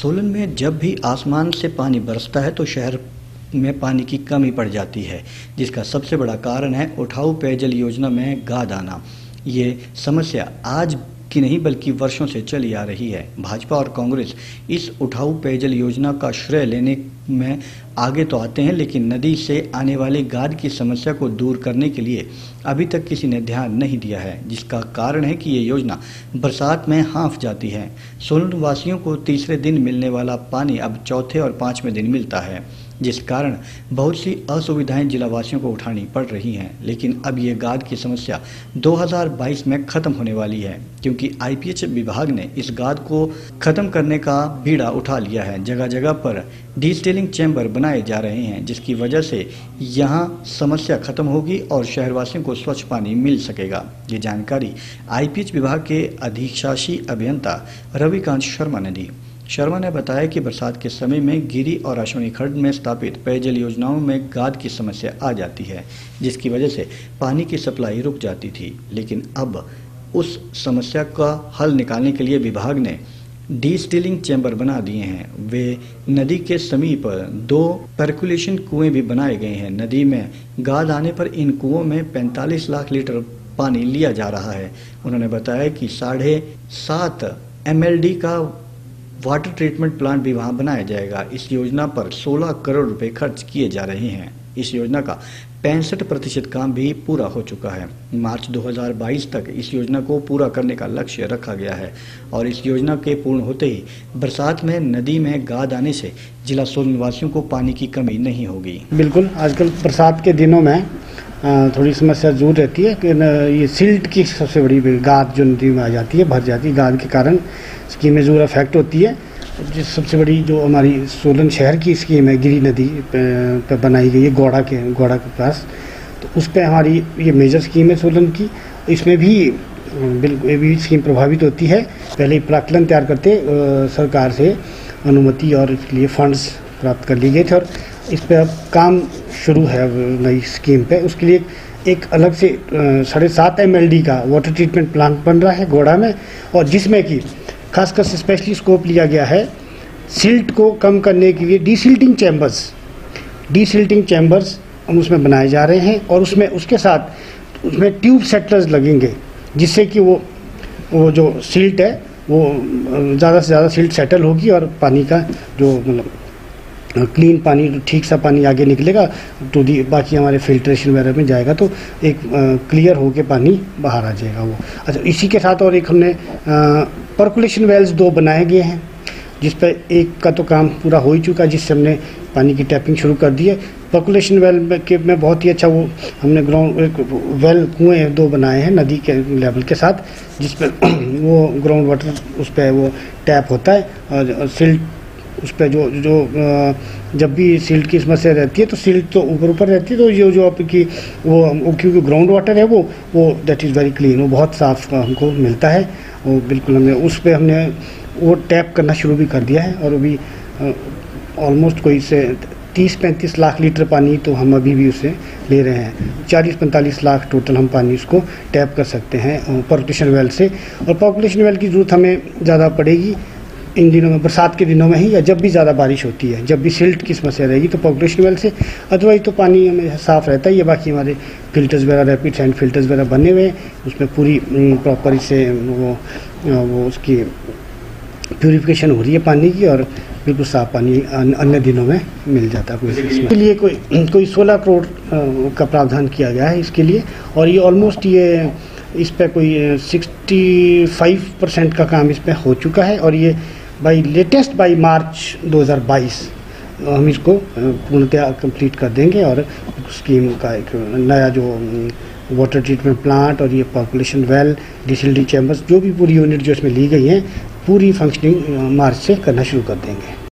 सोलन में जब भी आसमान से पानी बरसता है तो शहर में पानी की कमी पड़ जाती है, जिसका सबसे बड़ा कारण है उठाऊ पेयजल योजना में गाद आना। ये समस्या आज की नहीं, बल्कि वर्षों से चली आ रही है। भाजपा और कांग्रेस इस उठाऊ पेयजल योजना का श्रेय लेने में आगे तो आते हैं, लेकिन नदी से आने वाली गाद की समस्या को दूर करने के लिए अभी तक किसी ने ध्यान नहीं दिया है, जिसका कारण है कि ये योजना बरसात में हाँफ जाती है। सोलन वासियों को तीसरे दिन मिलने वाला पानी अब चौथे और पाँचवें दिन मिलता है, जिस कारण बहुत सी असुविधाएँ जिला वासियों को उठानी पड़ रही हैं। लेकिन अब ये गाद की समस्या 2022 में खत्म होने वाली है, क्योंकि आईपीएच विभाग ने इस गाद को खत्म करने का बीड़ा उठा लिया है। जगह जगह पर डिस्टिलिंग चैम्बर बनाए जा रहे हैं, जिसकी वजह से यहाँ समस्या खत्म होगी और शहरवासियों को स्वच्छ पानी मिल सकेगा। ये जानकारी आईपीएच विभाग के अधीक्षाशी अभियंता रविकांत शर्मा ने दी। शर्मा ने बताया कि बरसात के समय में गिरी और अश्वनी खंड में स्थापित पेयजल योजनाओं में गाद की समस्या आ जाती है, जिसकी वजह से पानी की सप्लाई रुक जाती थी। लेकिन अब उस समस्या का हल निकालने के लिए विभाग ने डीस्टिलिंग चैम्बर बना दिए हैं। वे नदी के समीप दो परकुलेशन कुएँ भी बनाए गए हैं। नदी में गाद आने पर इन कुओं में 45 लाख लीटर पानी लिया जा रहा है। उन्होंने बताया कि साढ़े सात एमएलडी का वाटर ट्रीटमेंट प्लांट भी वहाँ बनाया जाएगा। इस योजना पर 16 करोड़ रुपए खर्च किए जा रहे हैं। इस योजना का पैंसठ प्रतिशत काम भी पूरा हो चुका है। मार्च 2022 तक इस योजना को पूरा करने का लक्ष्य रखा गया है और इस योजना के पूर्ण होते ही बरसात में, नदी में गाद आने से जिला सोलन निवासियों को पानी की कमी नहीं होगी। बिल्कुल, आजकल बरसात के दिनों में थोड़ी समस्या ज़रूर रहती है कि ये सिल्ट की सबसे बड़ी गाद जो नदी में आ जाती है, भर जाती है। गाद के कारण स्कीम ज़रूर अफेक्ट होती है जिस सबसे बड़ी जो हमारी सोलन शहर की स्कीम है गिरी नदी पर बनाई गई है, गौड़ा के गौड़ा के पास तो उस पर हमारी ये मेजर स्कीम है सोलन की। इसमें भी बिल्कुल भी स्कीम प्रभावित होती है। पहले प्राकलन तैयार करते सरकार से अनुमति और इसके लिए फंड्स प्राप्त कर लिए गए थे और इस पर अब काम शुरू है नई स्कीम पे। उसके लिए एक अलग से साढ़े सात एम का वाटर ट्रीटमेंट प्लांट बन रहा है घोड़ा में और जिसमें कि खासकर से स्पेशली स्कोप लिया गया है। सिल्ट को कम करने के लिए डीसिल्टिंग चैम्बर्स डीसिल्टिंग चैम्बर्स हम उसमें बनाए जा रहे हैं और उसमें उसके साथ उसमें ट्यूब सेटलर्स लगेंगे, जिससे कि वो वो जो सिल्ट है, वो, ज़्यादा से ज़्यादा सिल्ट सेटल होगी और पानी का जो मतलब क्लीन पानी, ठीक सा पानी आगे निकलेगा तो दी बाकी हमारे फिल्ट्रेशन वगैरह में जाएगा तो एक क्लियर होके पानी बाहर आ जाएगा वो। अच्छा इसी के साथ और एक हमने परकुलेशन वेल्स दो बनाए गए हैं, जिस पर एक का तो काम पूरा हो ही चुका है जिससे हमने पानी की टैपिंग शुरू कर दी है। पॉपुलेशन वेल में के, में बहुत ही अच्छा वो हमने ग्राउंड वेल कुएँ दो बनाए हैं नदी के लेवल के साथ, जिस पर वो ग्राउंड वाटर उस पर वो टैप होता है, और सिल्ट उस पर जो जो जब भी सिल्ट की समस्या रहती है तो सिल्ट तो ऊपर ऊपर रहती है तो ये जो आपकी वो, क्योंकि ग्राउंड वाटर है वो वो दैट इज़ वेरी क्लीन वो बहुत साफ़ हमको मिलता है वो बिल्कुल हमने उस पर हमने वो टैप करना शुरू भी कर दिया है और अभी ऑलमोस्ट कोई से तीस पैंतीस लाख लीटर पानी तो हम अभी भी उसे ले रहे हैं चालीस पैंतालीस लाख टोटल हम पानी उसको टैप कर सकते हैं पॉपुलेशन वेल से और पॉपुलेशन वेल की ज़रूरत हमें ज़्यादा पड़ेगी इन दिनों में बरसात के दिनों में ही या जब भी ज़्यादा बारिश होती है जब भी सिल्ट की समस्या रहेगी तो पॉपुलेशन वेल से अदरवाइज़ तो पानी हमें साफ़ रहता ही है बाकी हमारे फिल्टर्स वगैरह रैपिड सैंड फिल्टर्स वगैरह बने हुए हैं उसमें पूरी प्रॉपर इससे वो वो उसकी प्योरीफिकेशन हो रही है पानी की और बिल्कुल साफ़ पानी अन्य दिनों में मिल जाता है इसके लिए कोई कोई सोलह करोड़ का प्रावधान किया गया है इसके लिए और ये ऑलमोस्ट ये इस पर कोई सिक्सटी फाइव परसेंट का काम इस पर हो चुका है और ये बाई लेटेस्ट बाई मार्च 2022 हम इसको पूर्णतया कंप्लीट कर देंगे और स्कीम का एक नया जो वाटर ट्रीटमेंट प्लांट और ये पॉपुलेशन वेल डिसल्टी चैम्बर्स जो भी पूरी यूनिट जो इसमें ली गई हैं, पूरी फंक्शनिंग मार्च से करना शुरू कर देंगे।